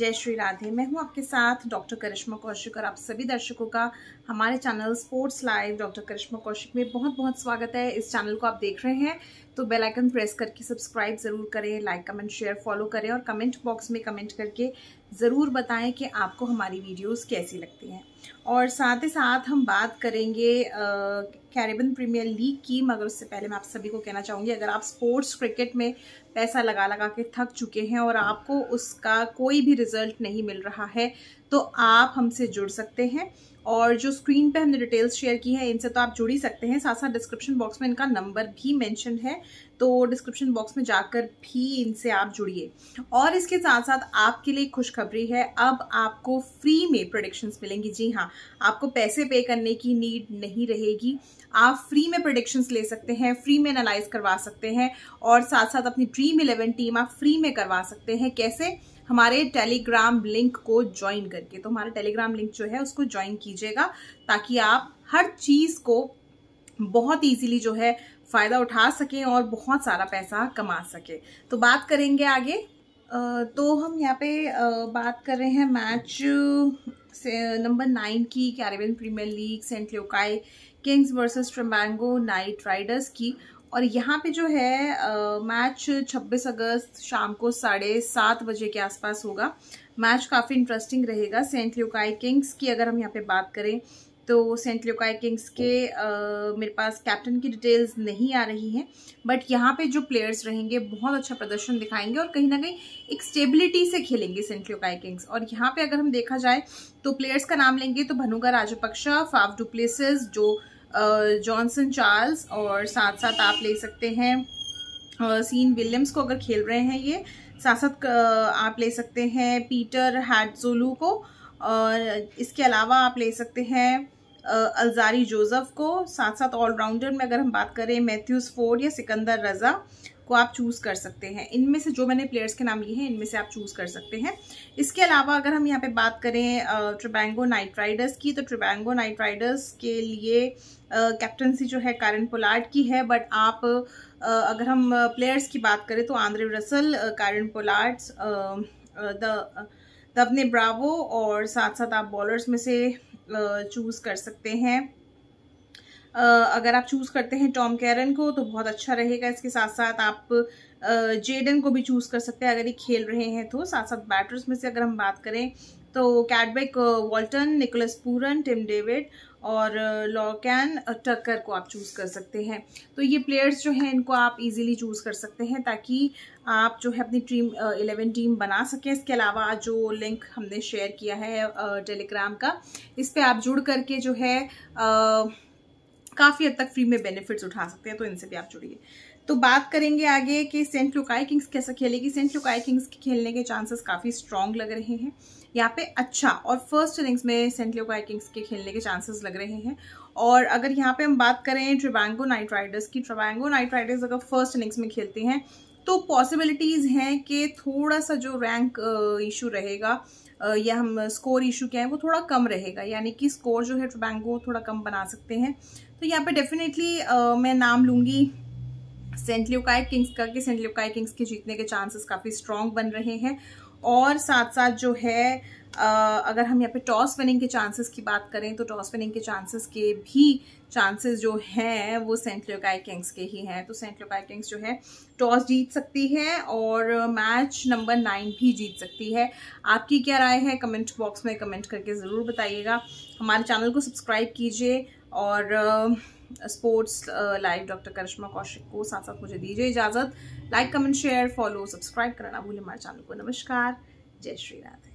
जय श्री राधे। मैं हूँ आपके साथ डॉक्टर करिश्मा कौशिक और आप सभी दर्शकों का हमारे channel sports live doctor Karishma Kaushik में बहुत बहुत स्वागत है। इस चैनल को आप देख रहे हैं तो बेल आइकन प्रेस करके सब्सक्राइब ज़रूर करें, लाइक, कमेंट, शेयर, फॉलो करें और कमेंट बॉक्स में कमेंट करके ज़रूर बताएँ कि आपको हमारी वीडियोस कैसी लगती हैं। और साथ ही साथ हम बात करेंगे कैरेबन प्रीमियर लीग की, मगर उससे पहले मैं आप सभी को कहना चाहूँगी, अगर आप स्पोर्ट्स क्रिकेट में पैसा लगा लगा के थक चुके हैं और आपको उसका कोई भी रिज़ल्ट नहीं मिल रहा है तो आप हमसे जुड़ सकते हैं। और जो स्क्रीन पे हमने डिटेल्स शेयर की है, इनसे तो आप जुड़ ही सकते हैं। साथ साथ डिस्क्रिप्शन बॉक्स में इनका नंबर भी मेंशन है तो डिस्क्रिप्शन बॉक्स में जाकर भी इनसे आप जुड़िए। और इसके साथ साथ आपके लिए खुशखबरी है, अब आपको फ्री में प्रोडिक्शंस मिलेंगी। जी हाँ आपको पैसे पे करने की नीड नहीं रहेगी। आप फ्री में प्रोडिक्शंस ले सकते हैं फ्री में एनालाइज करवा सकते हैं, और साथ साथ अपनी ड्रीम इलेवन टीम आप फ्री में करवा सकते हैं। कैसे? हमारे टेलीग्राम लिंक को ज्वाइन करके तो हमारा टेलीग्राम लिंक जो है, उसको ज्वाइन कीजिएगा, ताकि आप हर चीज़ को बहुत इजीली जो है, फ़ायदा उठा सकें और बहुत सारा पैसा कमा सके। तो बात करेंगे आगे। तो हम यहाँ पे बात कर रहे हैं मैच नंबर नाइन की Caribbean Premier League Saint Lucia Kings versus Trinbago Knight Riders की। और यहाँ पे जो है मैच 26 अगस्त शाम को साढ़े सात बजे के आसपास होगा। मैच काफ़ी इंटरेस्टिंग रहेगा। सेंट ल्यूकाई किंग्स की अगर हम यहाँ पे बात करें तो सेंट ल्यूकाई किंग्स के आ, मेरे पास कैप्टन की डिटेल्स नहीं आ रही हैं बट यहाँ पे जो प्लेयर्स रहेंगे बहुत अच्छा प्रदर्शन दिखाएँगे और कहीं ना कहीं एक स्टेबिलिटी से खेलेंगे सेंट ल्यूकाई किंग्स और यहाँ पे अगर हम देखा जाए तो प्लेयर्स का नाम लेंगे तो Bhanuka Rajapaksa Faf du Plessis जो जॉनसन चार्ल्स और साथ साथ आप ले सकते हैं सीन विलियम्स को अगर खेल रहे हैं ये साथ साथ आप ले सकते हैं पीटर हैडजोलू को और इसके अलावा आप ले सकते हैं अलजारी जोसेफ को। साथ साथ ऑलराउंडर में अगर हम बात करें मैथ्यूज फोर्ड या सिकंदर रजा। को आप चूज़ कर सकते हैं। इनमें से जो मैंने प्लेयर्स के नाम लिए हैं, इनमें से आप चूज़ कर सकते हैं। इसके अलावा अगर हम यहाँ पे बात करें ट्रिबैंगो नाइट राइडर्स की तो ट्रिबैंगो नाइट राइडर्स के लिए कैप्टनसी जो है कारण पोलार्ड की है बट आप अगर हम प्लेयर्स की बात करें तो आंद्रे रसल कारण पोलार्ड्स द दबने ब्रावो और साथ साथ आप बॉलर्स में से चूज़ कर सकते हैं। अगर आप चूज़ करते हैं टॉम कैरन को तो बहुत अच्छा रहेगा इसके साथ साथ आप जेडन को भी चूज़ कर सकते हैं अगर ये खेल रहे हैं तो। साथ साथ बैटर्स में से अगर हम बात करें तो Chadwick Walton Nicholas Pooran Tim David और लॉकैन टक्कर को आप चूज़ कर सकते हैं। तो ये प्लेयर्स जो हैं इनको आप इजीली चूज़ कर सकते हैं ताकि आप जो है अपनी टीम इलेवन टीम बना सकें। इसके अलावा जो लिंक हमने शेयर किया है टेलीग्राम का इस पर आप जुड़ करके जो है आ, काफ़ी हद तक फ्री में बेनिफिट्स उठा सकते हैं तो इनसे भी आप जुड़िए। तो बात करेंगे आगे कि सेंट लुकाई किंग्स कैसा खेलेगी। सेंट लुकाई किंग्स के खेलने के चांसेस काफ़ी स्ट्रांग लग रहे हैं। यहाँ पे अच्छा और फ़र्स्ट इनिंग्स में सेंट लुकाई किंग्स के खेलने के चांसेस लग रहे हैं। और अगर यहाँ पे हम बात करें ट्रिवांगो नाइट राइडर्स की ट्रिवांगो नाइट राइडर्स अगर फ़र्स्ट इनिंग्स में खेलते हैं तो पॉसिबिलिटीज़ हैं कि थोड़ा सा जो रैंक इशू रहेगा या हम स्कोर इशू क्या है, वो थोड़ा कम रहेगा। यानी कि स्कोर जो है ट्रिबांगो थोड़ा कम बना सकते हैं। तो यहाँ पे डेफिनेटली मैं नाम लूँगी सेंट ल्यूकाई किंग्स का कि सेंट ल्यूकाई किंग्स के जीतने के चांसेस काफ़ी स्ट्रॉन्ग बन रहे हैं। और साथ साथ जो है अगर हम यहाँ पे टॉस विनिंग के चांसेस की बात करें तो टॉस विनिंग के चांसेस के भी चांसेस जो हैं, वो सेंट ल्यूकाई किंग्स के ही हैं। तो सेंट ल्यूकाई किंग्स जो है टॉस जीत सकती है और मैच नंबर नाइन भी जीत सकती है। आपकी क्या राय है? कमेंट बॉक्स में कमेंट करके ज़रूर बताइएगा। हमारे चैनल को सब्सक्राइब कीजिए और sports live doctor Karishma Kaushik को साथ साथ मुझे दीजिए इजाज़त। Like comment share follow subscribe करना भूलें हमारे चैनल को। नमस्कार। जय श्री राधे।